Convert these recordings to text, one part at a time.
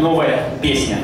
Новая песня.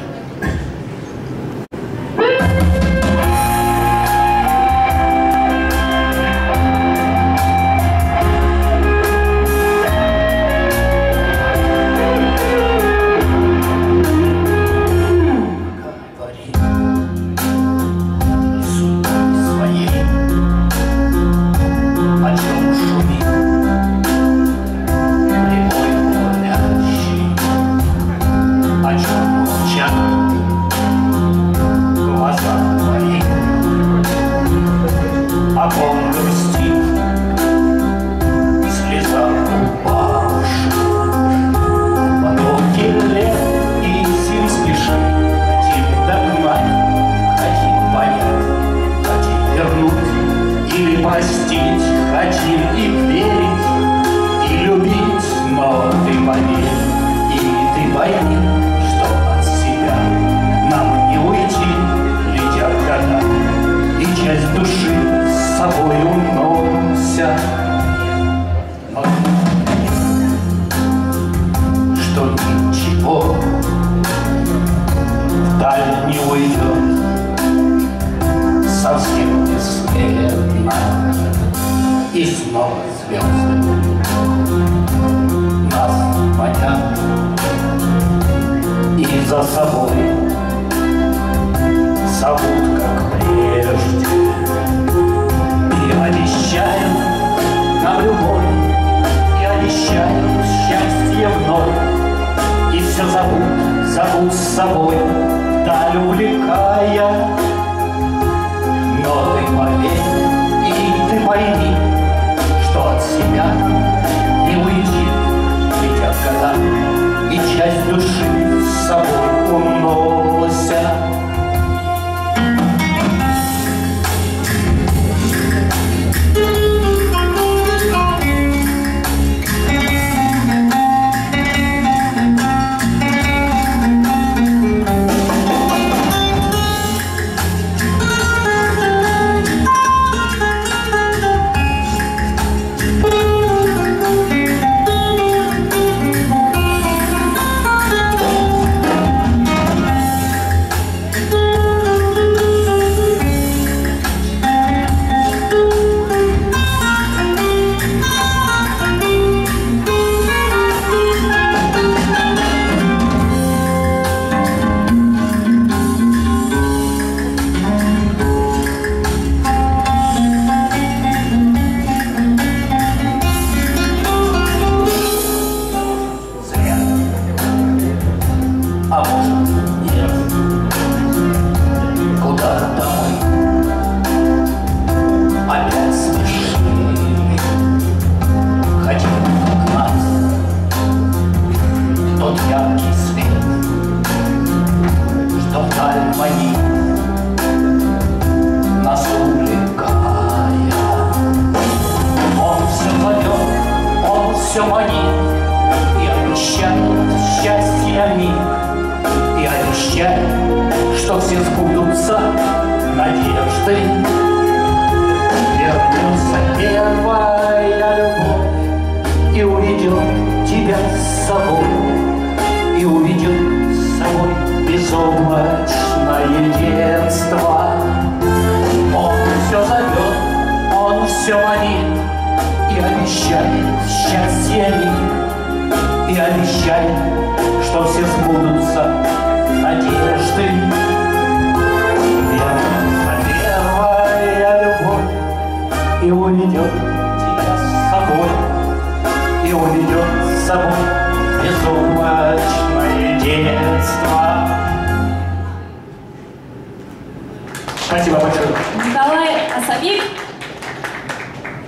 Хотим и верить, и любить, но ты поверь, и ты пойми, что от себя нам не уйти, летят года, и часть души с собой уносят. Снова звезды нас манят и за собой зовут как прежде. И обещают нам любовь и обещают счастье вновь. И все зовут, зовут с собой, даль увлекая тот яркий свет, что вдаль манит нас увлекая. Он все зовет, он все манит, и обещает счастье миг, и обещает, что все сбудутся надежды. Безоблачное детство. Он все зовет, он все манит, и обещает счастье и обещает, что все сбудутся надежды. Первая любовь и уведет тебя с собой, и уведет с собой безоблачное детство. Спасибо большое. Николай Асабик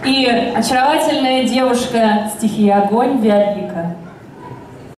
и очаровательная девушка стихии «Огонь» Виолика.